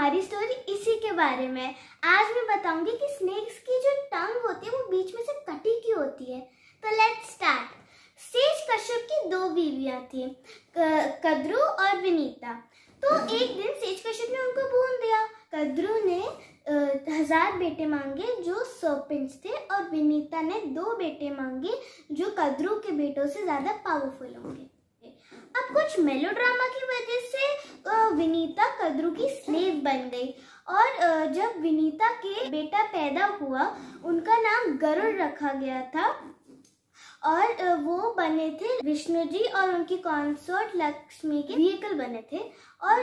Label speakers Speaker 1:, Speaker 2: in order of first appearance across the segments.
Speaker 1: बारे में आज मैं बताऊँगी कि स्नेक्स की जो टंग होती है, वो बीच में से कटी क्यों होती है। तो लेट्स स्टार्ट सेज कश्यप की दो बीवियाँ थी कद्रू और विनीता। तो एक दिन सेज कश्यप ने उनको बोल दिया। कद्रू ने हज़ार बेटे मांगे जो सर्पेंट्स थे और विनीता ने दो बेटे मांगे जो कद्रू के बेटों से ज़्यादा पावरफुल होंगे। कुछ मेलोड्रामा की वजह से विनीता कद्रू की स्लेव बन गई। और जब विनीता के बेटा पैदा हुआ, उनका नाम गरुड़ रखा गया था। और वो बने थे विष्णु जी और उनकी कॉन्सर्ट लक्ष्मी के व्हीकल बने थे। और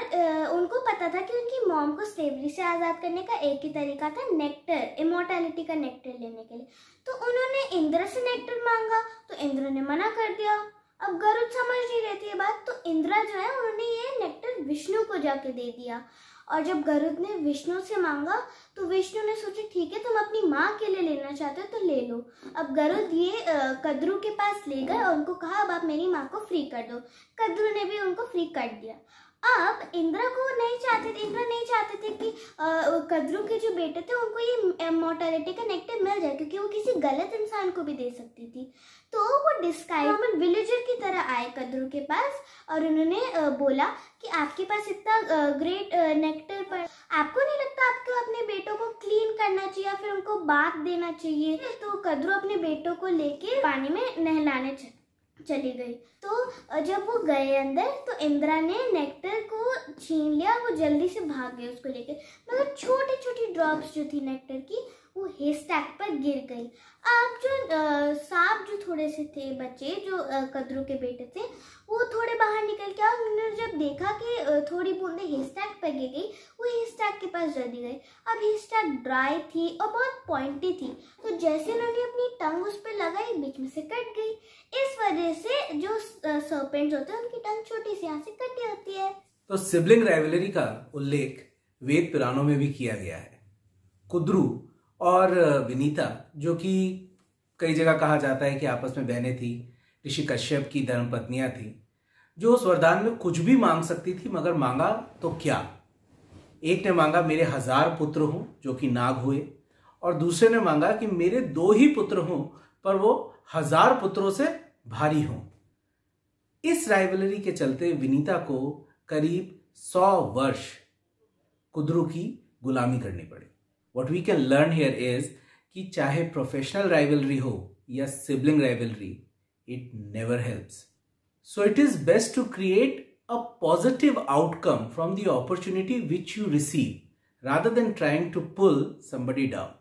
Speaker 1: उनको पता था कि उनकी मॉम को स्लेवरी से आज़ाद करने का एक ही तरीका था नेक्टर इमोर्टैलिटी का नेक्टर लेने के लिए। तो उन्होंने इंद्र से नेक्टर मांगा तो इंद्र ने मना कर दिया। अब गरुड़ समझ नहीं रहे थे ये बात तो इंद्रा जो है, उन्होंने ये नेक्टर विष्णु को जाके दे दिया। और जब गरुड़ ने विष्णु से मांगा तो विष्णु ने सोचा, ठीक है, तुम अपनी माँ के लिए लेना चाहते हो तो ले लो। अब गरुड़ ये कद्रू के पास ले गए और उनको कहा, अब आप मेरी माँ को फ्री कर दो। कद्रू ने भी उनको फ्री कर दिया। अब इंद्रा को नहीं चाहते थे इंद्रा नहीं चाहते थे कि कद्रू के जो बेटे थे उनको ये मोर्टेलिटी का नेक्टर मिल जाए क्योंकि वो किसी गलत इंसान को भी दे सकती थी। तो वो डिस्काइज विलेजर की तरह आए कद्रू के पास और उन्होंने बोला कि आपके पास इतना ग्रेट नेक्टर पर आपको नहीं लगता आपको अपने बेटों को क्लीन करना चाहिए या फिर उनको बात देना चाहिए? तो कद्रू अपने बेटों को लेके पानी में नहलाने चाहिए चली गई। तो जब वो गए अंदर तो इंदिरा ने नेक्टर को छीन लिया वो जल्दी से भाग गए उसको लेकर मतलब छोटी छोटी ड्रॉप्स जो थी नेक्टर की, वो हेस्टैक पर गिर गई। अब जो सांप जो थोड़े से थे बच्चे, जो कदरू के बेटे थे, वो थोड़े बाहर निकल के और उन्होंने जब देखा कि थोड़ी बूंदे हेस्टैक पर गिर गई। वो हेस्टैक के पास जल्दी गई अब हेस्टैक ड्राई थी और बहुत पॉइंटी थी। तो जैसे उन्होंने अपनी टंग उस पर लगाई, बीच में से कट गई। इस वजह से जो सर्पेंट्स होते हैं, उनकी टंग छोटी सी यहाँ से कटी होती है।
Speaker 2: तो सिबलिंग राइवलरी का उल्लेख वेद पुराणों में भी किया गया है। कुद्रू और विनीता, जो कि कई जगह कहा जाता है कि आपस में बहनें थी। ऋषि कश्यप की धर्म पत्नियाँ थी। जो उस वरदान में कुछ भी मांग सकती थी, मगर मांगा तो क्या? एक ने मांगा, मेरे हज़ार पुत्र हों, जो कि नाग हुए। और दूसरे ने मांगा कि मेरे दो ही पुत्र हों, पर वो हज़ार पुत्रों से भारी हों। इस राइवलरी के चलते विनीता को करीब सौ वर्ष कुदरू की गुलामी करनी पड़ी। What we can learn here is कि चाहे प्रोफेशनल राइवलरी हो या sibling rivalry it never helps So it is best to create a positive outcome from the opportunity which you receive rather than trying to pull somebody down.